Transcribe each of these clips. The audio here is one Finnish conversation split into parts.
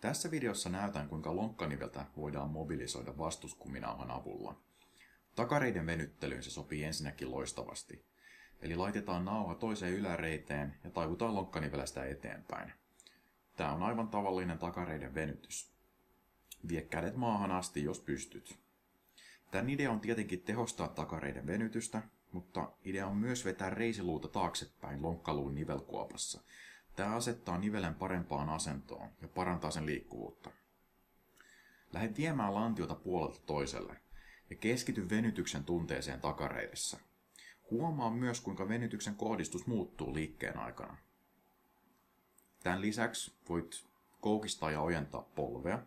Tässä videossa näytän kuinka lonkkaniveltä voidaan mobilisoida vastuskuminauhan avulla. Takareiden venyttelyyn se sopii ensinnäkin loistavasti. Eli laitetaan nauha toiseen yläreiteen ja taivutaan lonkkanivelestä eteenpäin. Tämä on aivan tavallinen takareiden venytys. Vie kädet maahan asti, jos pystyt. Tämän idea on tietenkin tehostaa takareiden venytystä, mutta idea on myös vetää reisiluuta taaksepäin lonkkaluun nivelkuopassa. Tämä asettaa nivelen parempaan asentoon ja parantaa sen liikkuvuutta. Lähde viemään lantiota puolelta toiselle ja keskity venytyksen tunteeseen takareidessä. Huomaa myös, kuinka venytyksen kohdistus muuttuu liikkeen aikana. Tämän lisäksi voit koukistaa ja ojentaa polvea.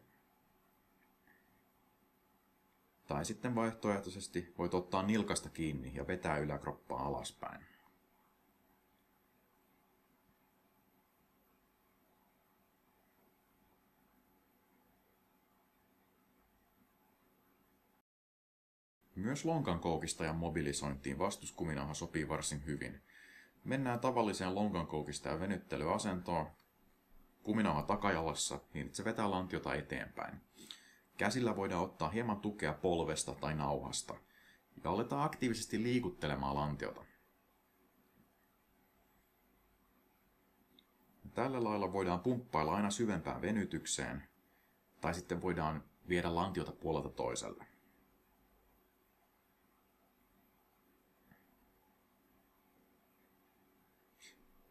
Tai sitten vaihtoehtoisesti voit ottaa nilkasta kiinni ja vetää yläkroppaa alaspäin. Myös lonkan koukistajan mobilisointiin vastuskuminaha sopii varsin hyvin. Mennään tavalliseen lonkan koukistajan venyttelyasentoon, kuminaha takajalassa niin, että se vetää lantiota eteenpäin. Käsillä voidaan ottaa hieman tukea polvesta tai nauhasta ja aletaan aktiivisesti liikuttelemaan lantiota. Tällä lailla voidaan pumppailla aina syvempään venytykseen tai sitten voidaan viedä lantiota puolelta toiselle.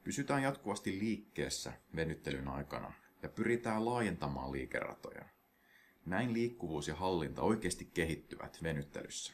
Pysytään jatkuvasti liikkeessä venyttelyn aikana ja pyritään laajentamaan liikeratoja. Näin liikkuvuus ja hallinta oikeasti kehittyvät venyttelyssä.